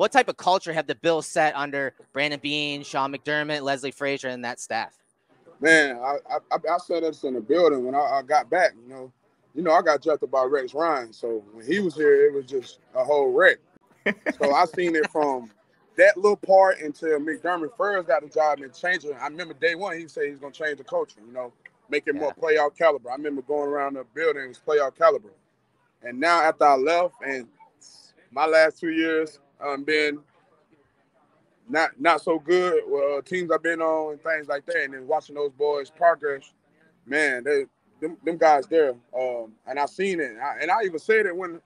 what type of culture have the Bills set under Brandon Beane, Sean McDermott, Leslie Frazier, and that staff? Man, I I, I said this in the building when I, I got back. You know, you know, I got drafted by Rex Ryan, so when he was here, it was just a whole wreck. so I seen it from that little part until McDermott first got the job and changed it. I remember day one he said he's gonna change the culture. You know, make it yeah. more playoff caliber. I remember going around the building, it was playoff caliber. And now after I left and my last two years um been not not so good. Well, teams I've been on and things like that, and then watching those boys progress, man, they them, them guys there. Um, and I seen it, and I, and I even said it when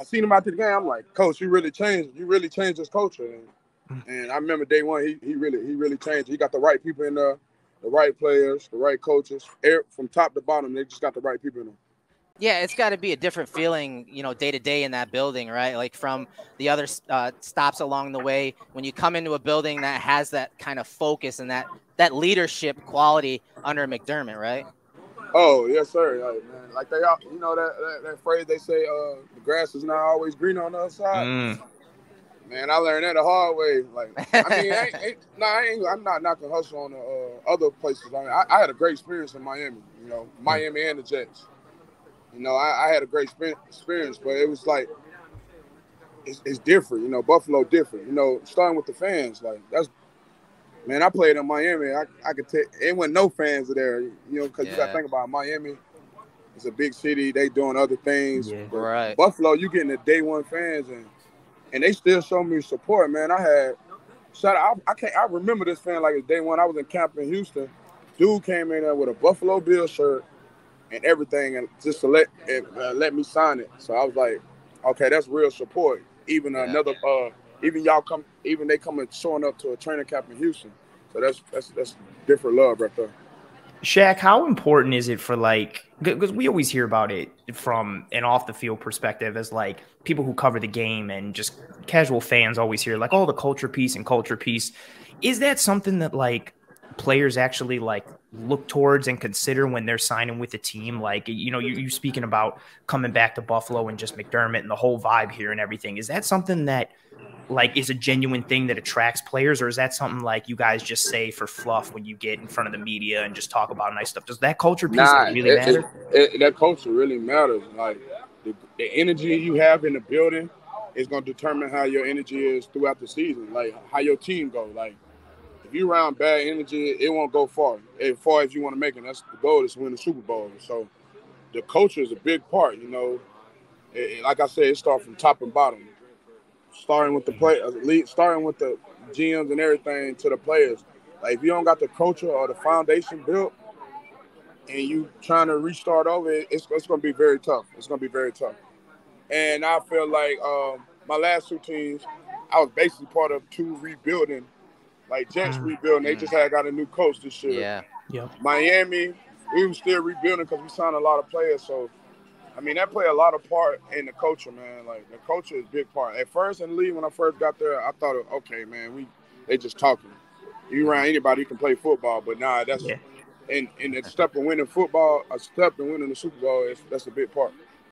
I seen him after the game. I'm like, Coach, you really changed. You really changed this culture. And, mm. and I remember day one, he he really he really changed. He got the right people in there, the right players, the right coaches, from top to bottom. They just got the right people in there. Yeah, it's got to be a different feeling, you know, day to day in that building, right? Like from the other uh, stops along the way, when you come into a building that has that kind of focus and that that leadership quality under McDermott, right? Oh yes, sir. Like, man, like they, you know that, that, that phrase they say, uh, the grass is not always green on the other side. Mm. Man, I learned that the hard way. Like, I mean, I ain't, ain't, nah, I ain't, I'm not knocking hustle on the uh, other places. I, mean, I, I, had a great experience in Miami. You know, Miami and the Jets. You know, I, I had a great experience, but it was like it's, it's, different. You know, Buffalo different. You know, starting with the fans, like that's man. I played in Miami. I, I could tell it wasn't no fans there. You know, because yeah. you got to think about Miami. It's a big city. They doing other things. Yeah, right. Buffalo, you getting the day one fans and and they still show me support, man. I had shout out. I, I can't. I remember this fan like it's day one. I was in camp in Houston. Dude came in there with a Buffalo Bill shirt and everything, and just to let it, uh, let me sign it. So I was like, okay, that's real support. Even yeah. another, uh, even y'all come, even they come and showing up to a training camp in Houston. So that's that's that's different love right there. Shaq, how important is it for like because we always hear about it from an off the field perspective as like people who cover the game and just casual fans always hear like oh the culture piece and culture piece. Is that something that like players actually like look towards and consider when they're signing with a team? Like, you know, you, are speaking about coming back to Buffalo and just McDermott and the whole vibe here and everything. Is that something that like is a genuine thing that attracts players, or is that something like you guys just say for fluff when you get in front of the media and just talk about nice stuff? Does that culture piece nah, really it, matter? It, it, that culture really matters. Like the, the energy you have in the building is going to determine how your energy is throughout the season. Like how your team go. Like if you around bad energy, it won't go far. As far as you want to make it, that's the goal is to win the Super Bowl. So the culture is a big part. You know, it, like I said, it starts from top and bottom, starting with the play, uh, starting with the GMs and everything to the players. Like if you don't got the culture or the foundation built, and you trying to restart over, it's, it's going to be very tough. It's going to be very tough. And I feel like um, my last two teams, I was basically part of two rebuilding like Jets mm. rebuilding, they just had got a new coach this year. Yeah. Yep. Miami, we were still rebuilding because we signed a lot of players. So, I mean, that play a lot of part in the culture, man. Like the culture is a big part. At first in the league, when I first got there, I thought, okay, man, we they just talking. You around anybody can play football, but nah, that's yeah. and and a step of winning football, a step in winning the Super Bowl is that's a big part.